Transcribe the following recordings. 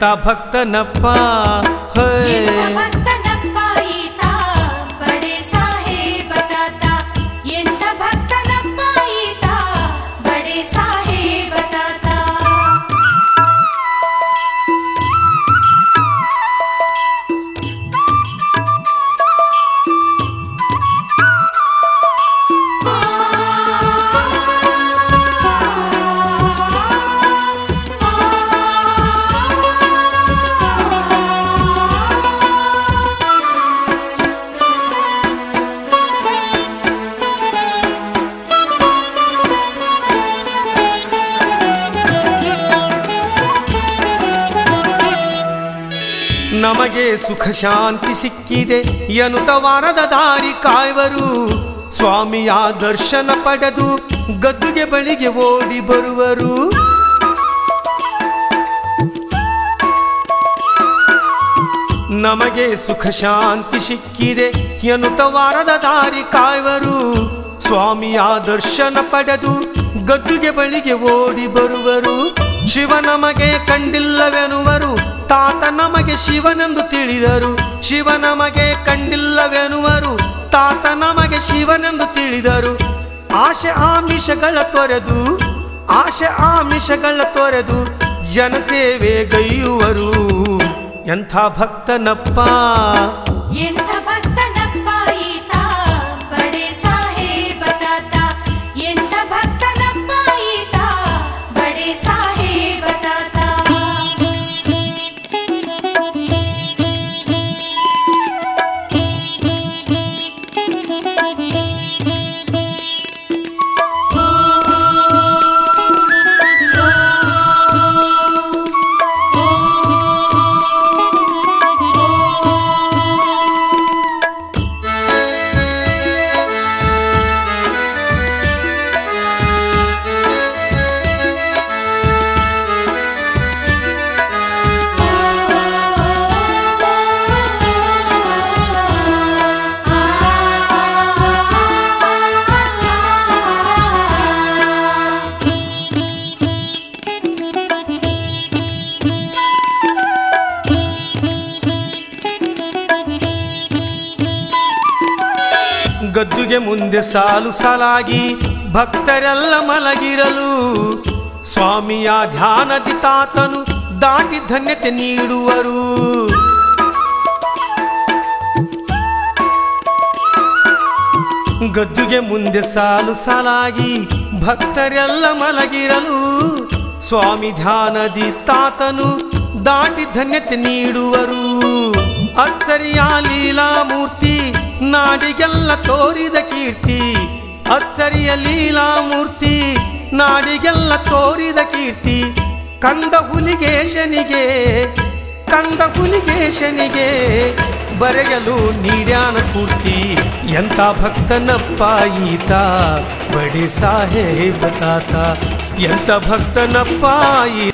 ತ ಭಕ್ತನಪ್ಪ ಶಾಂತಿ ಸಿಕ್ಕಿದೆ. ಎನ್ನುತ್ತ ವಾರದ ದಾರಿ ಕಾಯುವರು. ಸ್ವಾಮಿಯ ದರ್ಶನ ಪಡೆದು ಗದ್ದುಗೆ ಬಳಿಗೆ ಓಡಿ ಬರುವರು. ನಮಗೆ ಸುಖ ಶಾಂತಿ ಸಿಕ್ಕಿದೆ. ಎನ್ನುತ್ತ ವಾರದ ದಾರಿ ಕಾಯುವರು. ಸ್ವಾಮಿಯ ದರ್ಶನ ಪಡೆದು ಗದ್ದುಗೆ ಬಳಿಗೆ ಓಡಿ ಬರುವರು. ಶಿವ ನಮಗೆ ಕಂಡಿಲ್ಲವೆನುವರು ತಾತ ನಮಗೆ ಶಿವನೆಂದು ತಿಳಿದರು. ಶಿವ ನಮಗೆ ಕಂಡಿಲ್ಲವೆನುವರು ತಾತ ನಮಗೆ ಶಿವನೆಂದು ತಿಳಿದರು. ಆಶೆ ಆಮಿಷಗಳ ತೊರೆದು, ಆಶೆ ಆಮಿಷಗಳ ತೊರೆದು ಜನಸೇವೆ ಗೈಯುವರು. ಎಂಥ ಭಕ್ತನಪ್ಪ. ಮುಂದೆ ಸಾಲು ಸಾಲಾಗಿ ಭಕ್ತರೆಲ್ಲ ಮಲಗಿರಲು. ಸ್ವಾಮಿಯ ಧ್ಯಾನದಿ ತಾತನು ದಾಟಿ ಧನ್ಯತೆ ನೀಡುವರು. ಗದ್ದುಗೆ ಮುಂದೆ ಸಾಲು ಸಾಲಾಗಿ ಭಕ್ತರೆಲ್ಲ ಮಲಗಿರಲು. ಸ್ವಾಮಿ ಧ್ಯಾನದಿ ತಾತನು ದಾಟಿ ಧನ್ಯತೆ ನೀಡುವರು. ಅಚ್ಚರಿಯ ಲೀಲಾ ಮೂರ್ತಿ ನಾಡಿಗೆಲ್ಲ ತೋರಿದ ಕೀರ್ತಿ, ಅಚ್ಚರಿಯ ಲೀಲಾ ಮೂರ್ತಿ ನಾಡಿಗೆಲ್ಲ ತೋರಿದ ಕೀರ್ತಿ, ಕಂದ ಹುಲಿಗೇಶನಿಗೆ ಕಂದ ಹುಲಿಗೇಶನಿಗೆ. ಬರೆಯಲು ನೀರ್ಯಾನ ಸ್ಫೂರ್ತಿ, ಎಂಥ ಭಕ್ತನಪ್ಪ ಈತ. ಬಡಿ ಸಾಹೇಬ ತಾತ, ಎಂಥ ಭಕ್ತನಪ್ಪ ಈ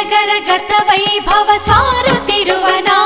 नगर गत वैभव सारु तिरुवना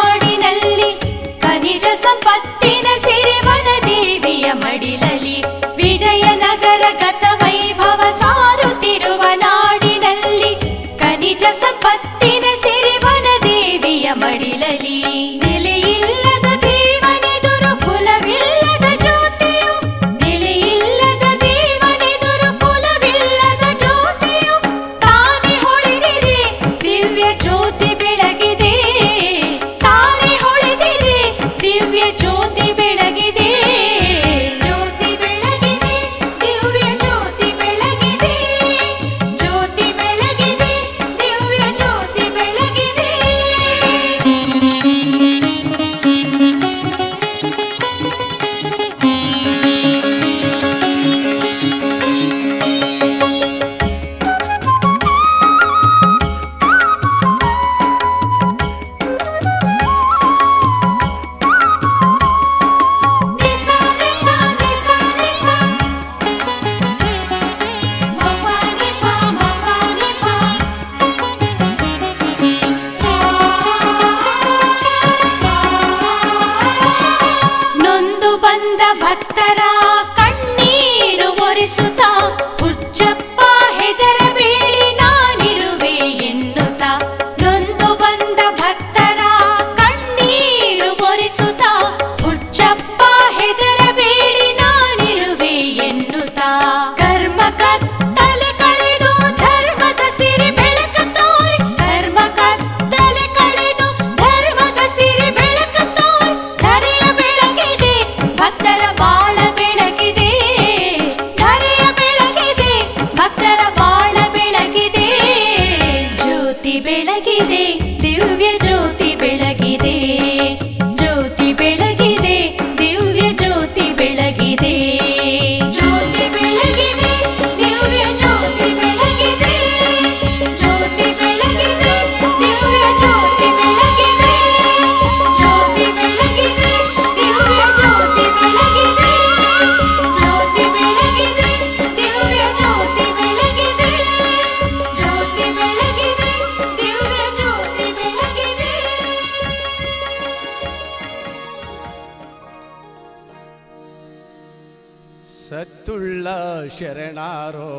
ಶರಣಾರೋ.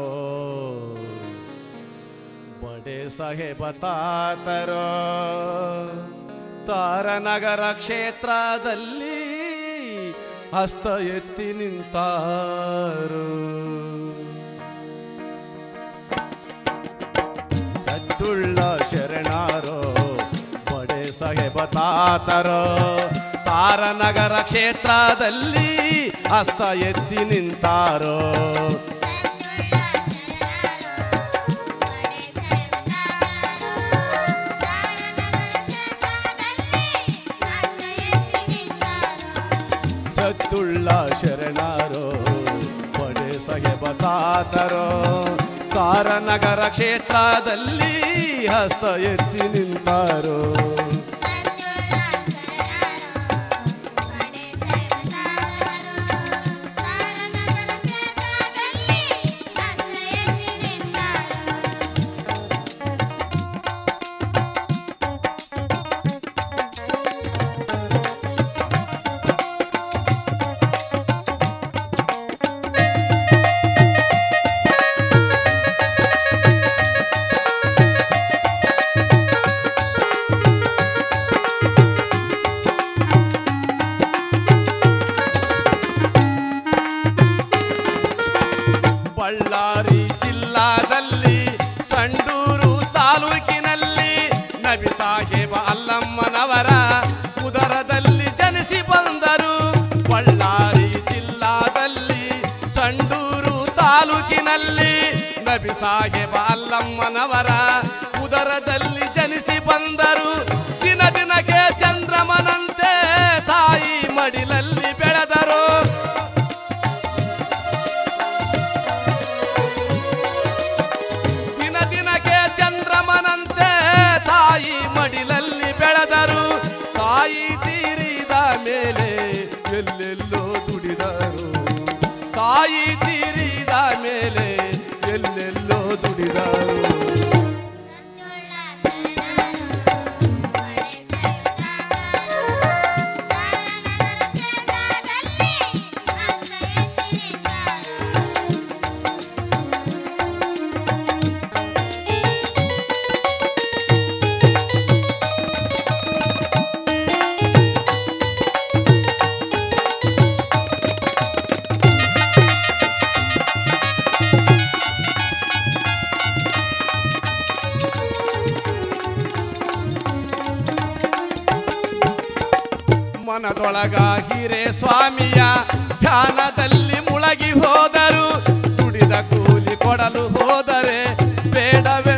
ಬಡೆ ಸಾಹೇಬ ತಾತರೋ, ತಾರನಗರ ಕ್ಷೇತ್ರದಲ್ಲಿ ಹಸ್ತ ಎತ್ತಿ ನಿಂತಾರು. ಅಚ್ಚುಳ್ಳ ಶರಣಾರೋ, ಬಡೆ ಸಾಹೇಬ ತಾತರೋ, ತಾರನಗರ ಕ್ಷೇತ್ರದಲ್ಲಿ ಅಸ್ತ ಎತ್ತಿ ನಿಂತಾರೋ ಸತ್ತುಳ್ಳ ಶರಣಾರೋ ಬಡೆ ಸಹೇಬ ತಾತರೋ. ತಾರನಗರ ಕ್ಷೇತ್ರದಲ್ಲಿ ಹಸ್ತ ಎತ್ತಿ ನಿಂತಾರೋ. సాహెబ అల్లమ్మ నవరా. ಒಳಗ ಹಿರೇ ಸ್ವಾಮಿಯ ಧ್ಯಾನದಲ್ಲಿ ಮುಳಗಿ ಹೋದರು. ದುಡಿದ ಕೂಲಿ ಕೊಡಲು ಹೋದರೆ ಬೇಡವೇ